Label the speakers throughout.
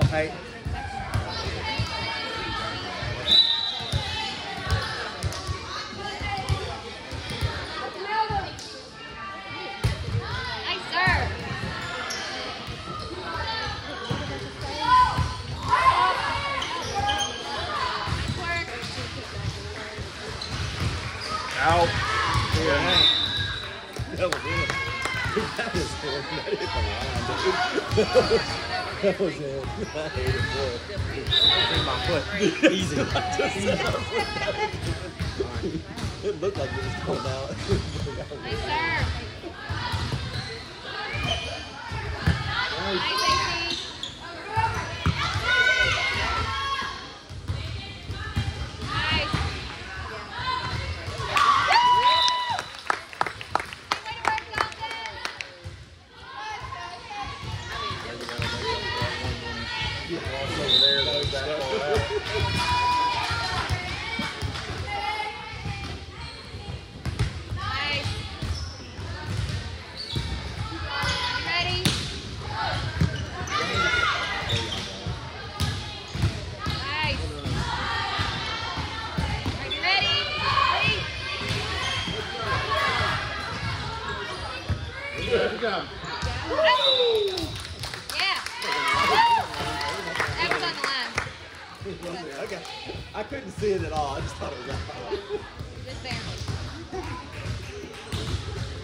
Speaker 1: Come. Yeah. That was it. That was good. That hit the. That was it. I hate it,
Speaker 2: my foot. Easy.
Speaker 1: It looked like it was going out.
Speaker 3: Nice serve. Nice.
Speaker 1: Over there.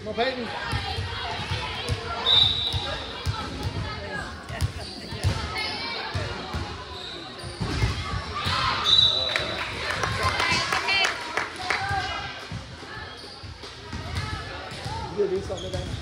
Speaker 1: Come on, Peyton.
Speaker 3: Alright, okay.
Speaker 1: You gonna do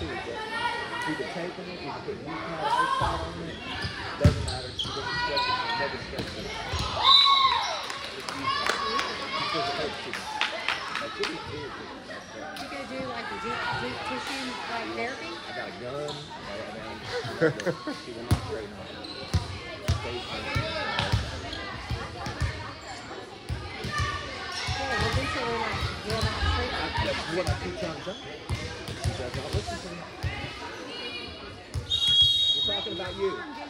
Speaker 1: it's face up too, but either taping it, either putting new pad ice pad on it. Doesn't matter. She doesn't stretch it. She never stretches it. Just use. She says it hurts too much. Like, it is.
Speaker 4: You gonna do like the deep, deep tissue like therapy?
Speaker 1: I got a gun. I, I mean, she will not straighten up. Stays.
Speaker 4: Yeah, well, eventually like get out straight.
Speaker 1: That's what I keep trying to tell talking about you.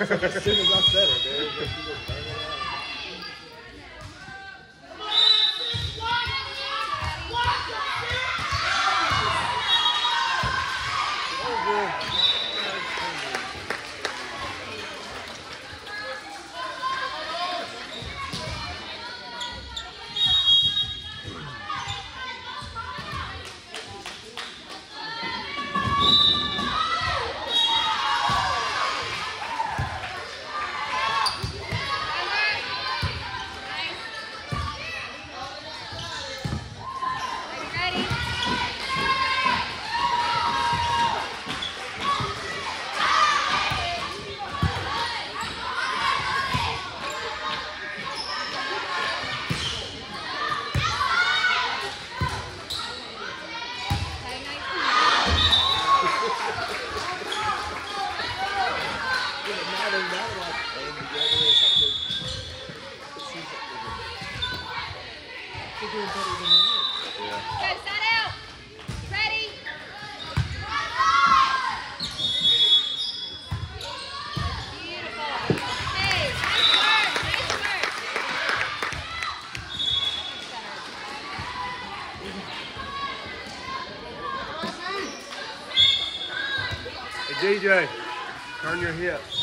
Speaker 1: as soon as I said it,
Speaker 2: man. DJ, turn your
Speaker 1: hips.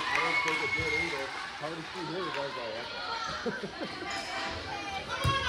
Speaker 1: Don't
Speaker 3: think
Speaker 2: it did either. Hard to
Speaker 3: see here, the
Speaker 2: I have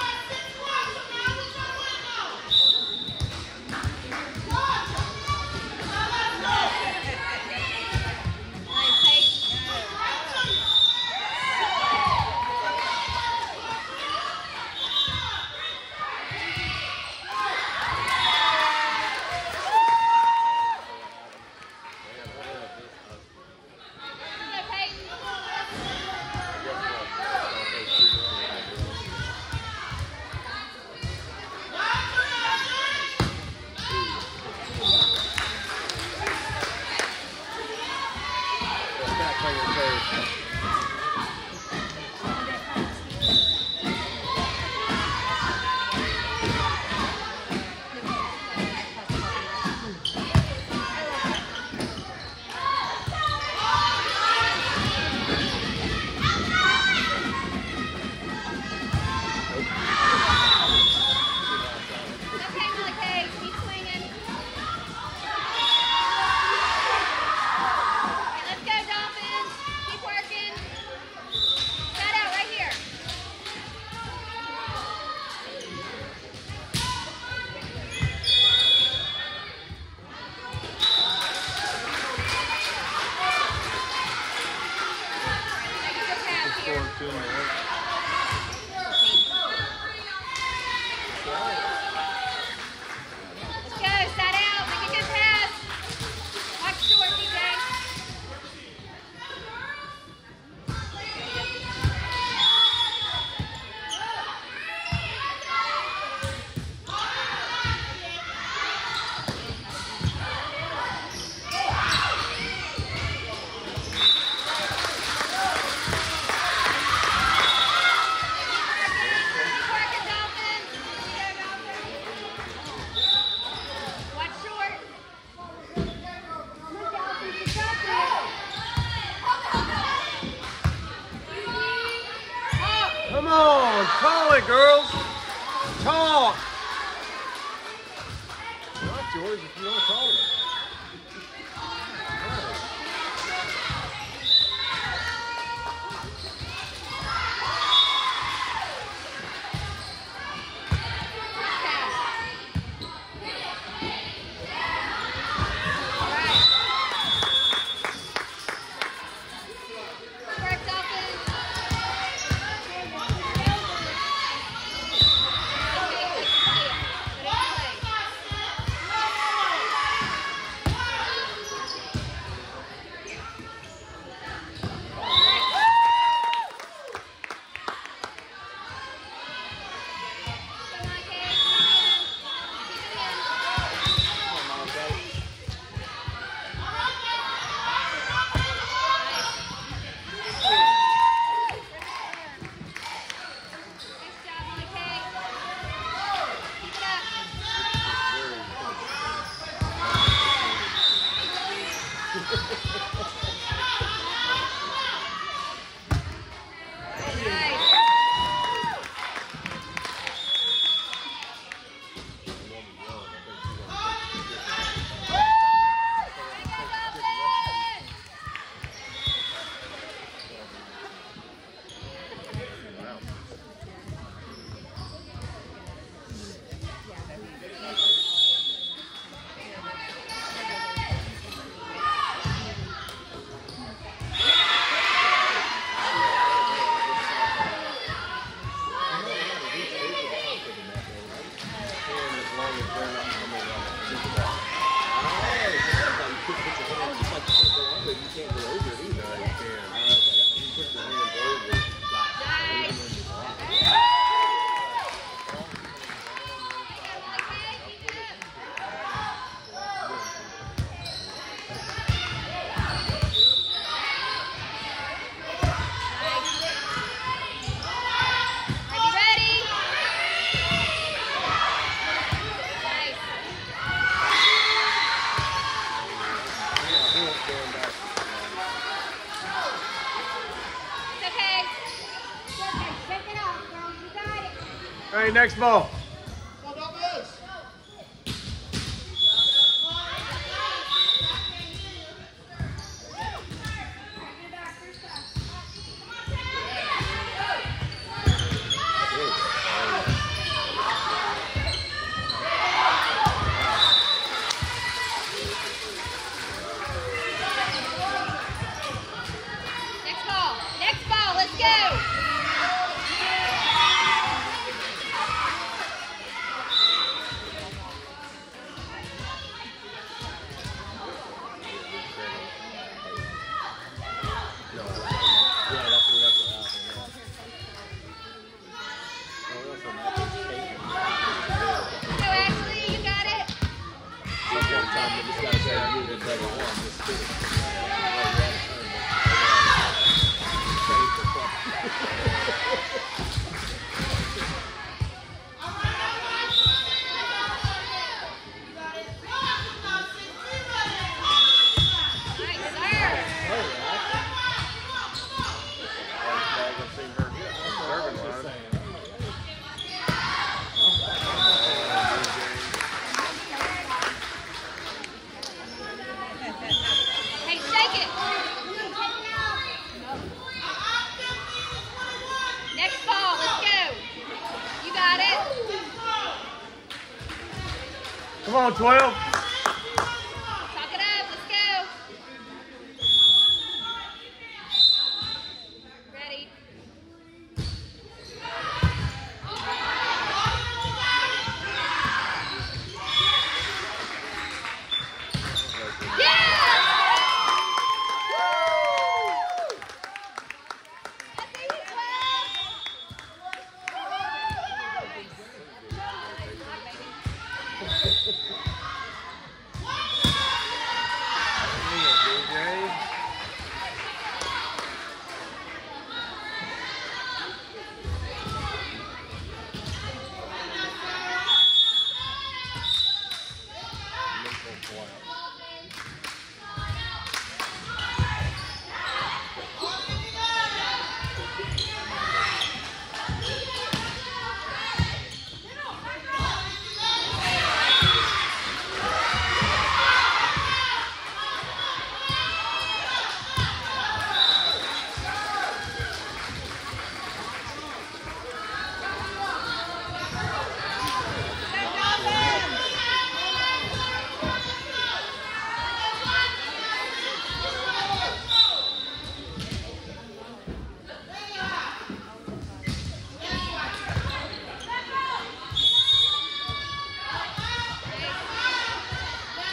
Speaker 2: next ball.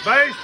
Speaker 2: Base.